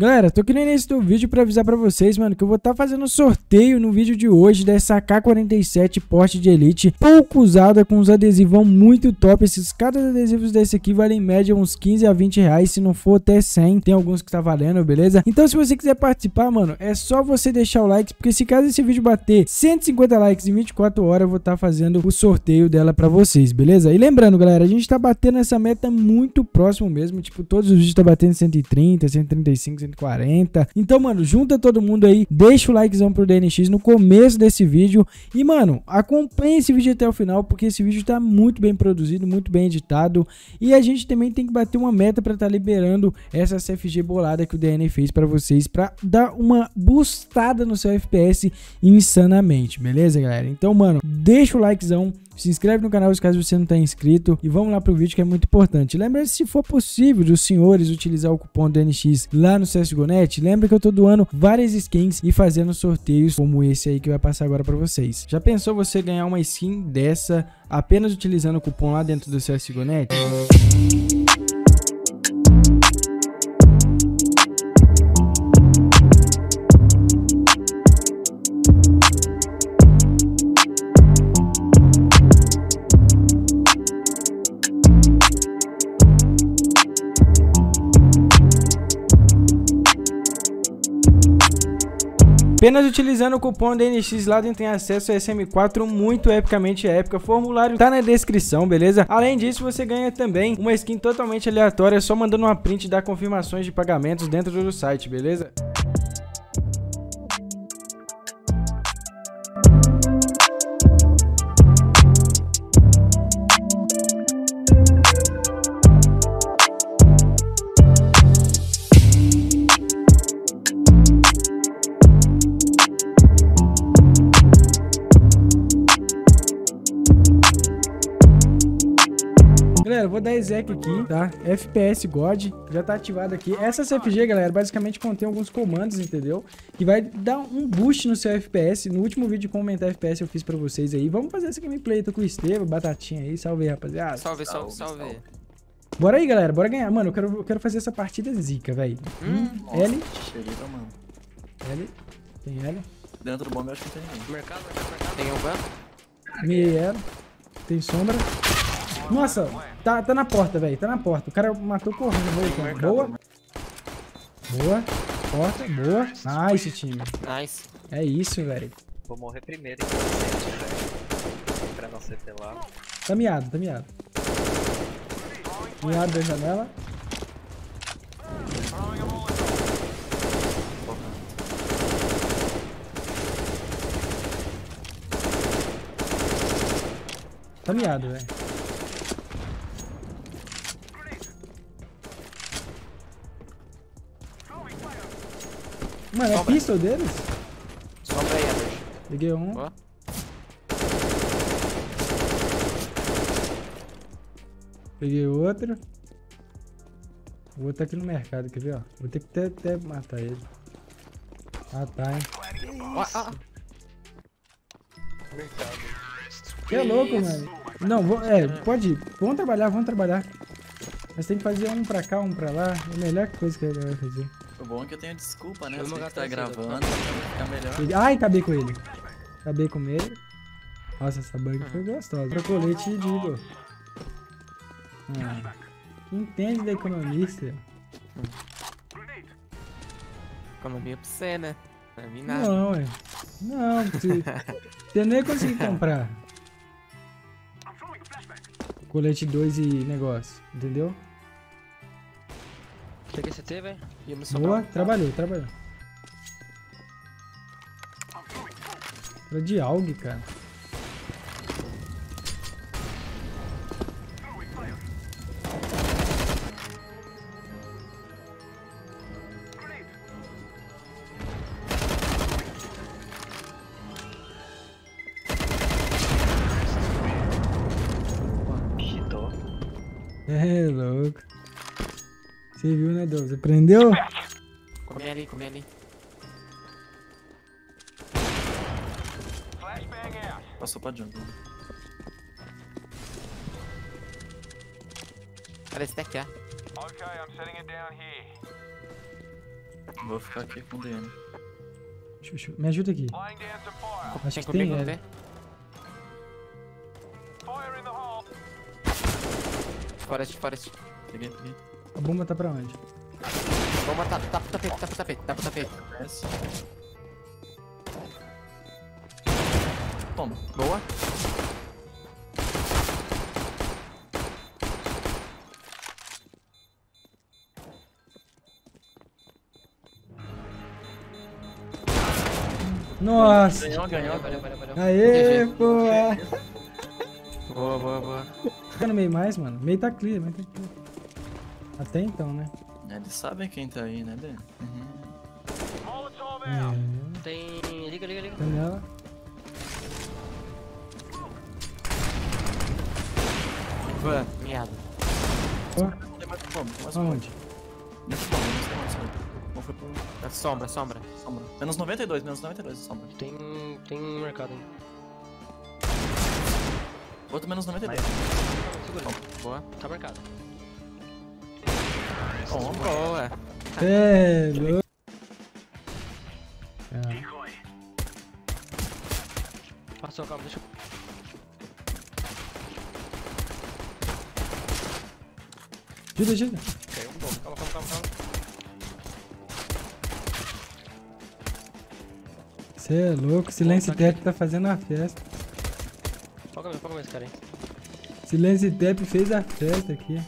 Galera, tô aqui no início do vídeo pra avisar pra vocês, mano, que eu vou estar tá fazendo sorteio no vídeo de hoje dessa K47 Porte de Elite, pouco usada, com uns adesivão muito top. Esses cada adesivos desse aqui valem em média uns 15 a 20 reais, se não for até 100. Tem alguns que tá valendo, beleza? Então se você quiser participar, mano, é só você deixar o like, porque se caso esse vídeo bater 150 likes em 24 horas, eu vou estar tá fazendo o sorteio dela pra vocês, beleza? E lembrando, galera, a gente tá batendo essa meta muito próximo mesmo, tipo, todos os vídeos tá batendo 130, 135, 140. Então, mano, junta todo mundo aí, deixa o likezão pro DNX no começo desse vídeo e, mano, acompanhe esse vídeo até o final, porque esse vídeo tá muito bem produzido, muito bem editado e a gente também tem que bater uma meta para tá liberando essa CFG bolada que o DN fez para vocês, para dar uma boostada no seu FPS insanamente, beleza, galera? Então, mano, deixa o likezão, se inscreve no canal caso você não está inscrito e vamos lá pro vídeo que é muito importante. Lembra se for possível dos senhores utilizar o cupom DNX lá no CSGONET, lembra que eu tô doando várias skins e fazendo sorteios como esse aí que vai passar agora para vocês. Já pensou você ganhar uma skin dessa apenas utilizando o cupom lá dentro do CSGONET? Apenas utilizando o cupom DNX lá dentro tem acesso a SM4 muito epicamente épica. Formulário tá na descrição, beleza? Além disso, você ganha também uma skin totalmente aleatória só mandando uma print da confirmações de pagamentos dentro do site, beleza? Vou dar exec aqui, tá? FPS God, já tá ativado aqui. Essa CFG, galera, basicamente contém alguns comandos, entendeu? Que vai dar um boost no seu FPS. No último vídeo de comentar FPS eu fiz pra vocês aí. Vamos fazer essa gameplay. Tô com o Estevam, Batatinha aí. Salve aí, rapaziada. Salve, salve, salve. salve. Bora aí, galera. Bora ganhar. Mano, eu quero, eu quero fazer essa partida zica, velho. Hum, hum, L. Cheirida, mano. L. Tem L. Dentro do bombe eu acho que tem ninguém. Mercado, mercado. Tem um ban? Meia Tem sombra. Nossa, tá, tá na porta, velho. Tá na porta. O cara matou correndo. Boa. Boa. Boa. Porta. Boa. Nice, time. Nice. É isso, velho. Vou morrer primeiro, Pra não ser pelado. Tá miado, tá miado. Miado da janela. Tá miado, velho. Mano, é pistol deles? Sombra aí, Anders. Peguei um. Ó. Peguei outro. O outro tá aqui no mercado, quer ver, ó? Vou ter que até, até matar ele. Ah, tá, hein? Ah, ah. Mercado. Que é louco, mano. Não, vou, é, pode ir. Vamos trabalhar, vamos trabalhar. Mas tem que fazer um pra cá, um pra lá. É a melhor coisa que ele vai fazer. O bom é que eu tenho desculpa, né? Eu sei que tá gravando, fica melhor. Ele... Ai, acabei com ele. Acabei com ele. Nossa, essa bug foi gostosa. Pro colete de Igor. Ah, entende da economista? Economia pra você, né? Pra mim nada. Não, ué. Não, você, você nem ia conseguir comprar. Colete 2 e negócio, entendeu? Peguei CT, velho. Boa, trabalhou, trabalhou. Era de AUG, cara. É louco. Você viu, né, Deus? Você prendeu? Come ali, come ali. Passou pra jungle. Cara, esse aqui, ó. Vou ficar aqui com o DM. Chuchu, me ajuda aqui. Acho que tem tem? Forest, forest. Peguei, peguei. A bomba tá pra onde? Vamos matar. Tá pro tapete, tá pro tapete, tá pro tapete. Desce. Toma. Boa. Nossa! Ganhou, ganhou. Valeu, valeu, valeu. Aê, pô! Boa, boa, boa. Fica no meio mais, mano. Meio tá clear, meio tá clear. Até então, né? Eles sabem quem tá aí, né, D? Uhum. É, Tem. Liga, liga, liga. tá nela. Van, miado. Ó, Tem mais um bomba, tem mais um? Nesse bomba, nesse bomba. Bom, foi pro É sombra, sombra. sombra. Menos 92, menos 92 sombra. Tem. Tem um mercado aí. Outro menos 92. Segura. Boa. Tá marcado. Toma. Boa. É, louco. É. Passou, calma, deixa eu. Ajuda, ajuda. Caiu um pouco. Calma, calma, calma. Você é louco. Silêncio Tap tá fazendo a festa. Foca mesmo, foca mesmo esse cara aí. Silêncio Tap fez a festa aqui.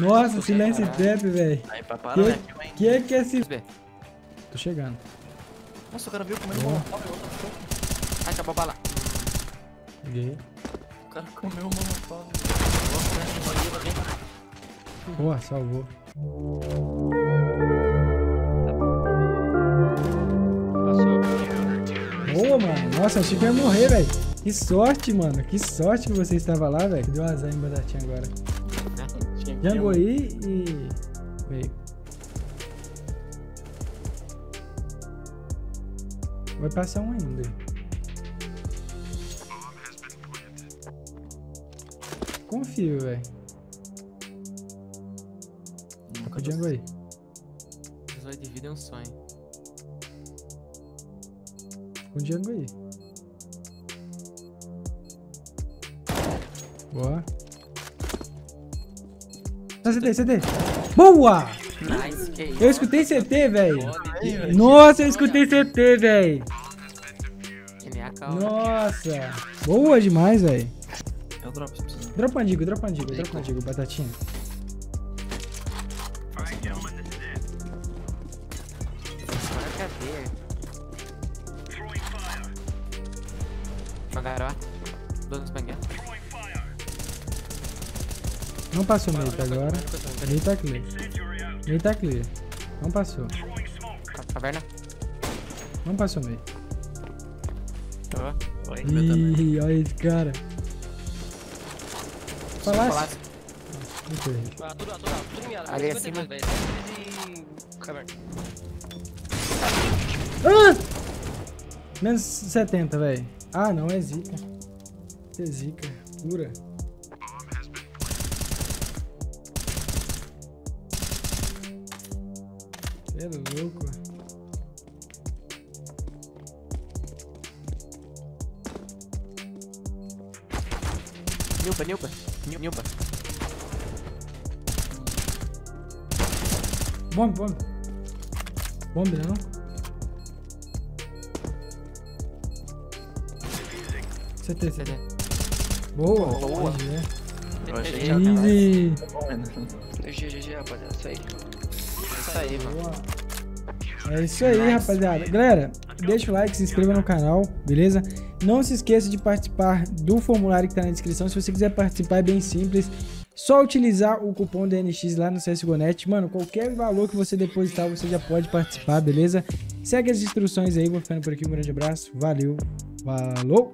Nossa, Silêncio Tap, velho. Aí, pra parar, Que, né? que é que é esse... Tô chegando. Nossa, o cara veio comendo uma. Ai, acabou a bala. Peguei. O cara comeu uma molotov. Boa, salvou. Boa, mano. Nossa, achei que ia morrer, velho. Que sorte, mano. Que sorte que você estava lá, velho. Deu azar em batatinha agora. Django aí e... Veio. Vai passar um ainda. Confio, velho. Tá com o Django aí. 18 de vida é um sonho. Com o Django aí. Boa. Tá CT, CT. Boa! Nice. Eu escutei CT, velho. Nossa, eu escutei CT, velho. Nossa. Boa demais, velho. Eu dropo se precisar. Dropa andigo, dropa andigo, dropa andigo, batatinha. Jogaram A. Não passou meio até agora. Meio tá clear. Meio tá clear. Não passou. Caverna. Não passou meio. Boa. Oi. Ih, olha esse cara. Falasse? Palácio. Não sei. Ah, tudo, tudo, tudo. Ali 52, acima. velho. 52. Caverna. Ah! Menos 70, velho. Ah, não, é zica. É zica. Pura. É louco. Nilba, Nilba. Nil- Nilba. Bombe, bombe. Bombe, não? CT, CT. Boa. Boa. GG. Easy. né? GG, GG, rapaziada. Isso aí. Isso aí, mano. É isso aí, rapaziada. Galera, deixa o like, se inscreva no canal, beleza? Não se esqueça de participar do formulário que tá na descrição. Se você quiser participar, é bem simples. Só utilizar o cupom DNX lá no CSGONET. Mano, qualquer valor que você depositar, você já pode participar, beleza? Segue as instruções aí. Vou ficando por aqui. Um grande abraço. Valeu. Falou!